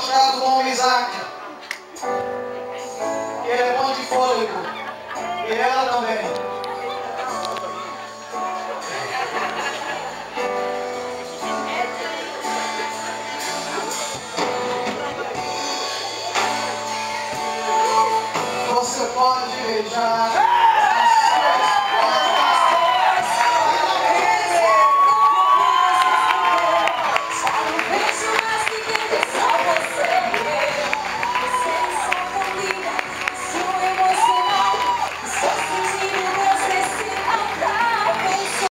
frustrado como Isaac. Ele é bom de fôlego. E ela também. Você pode beijar.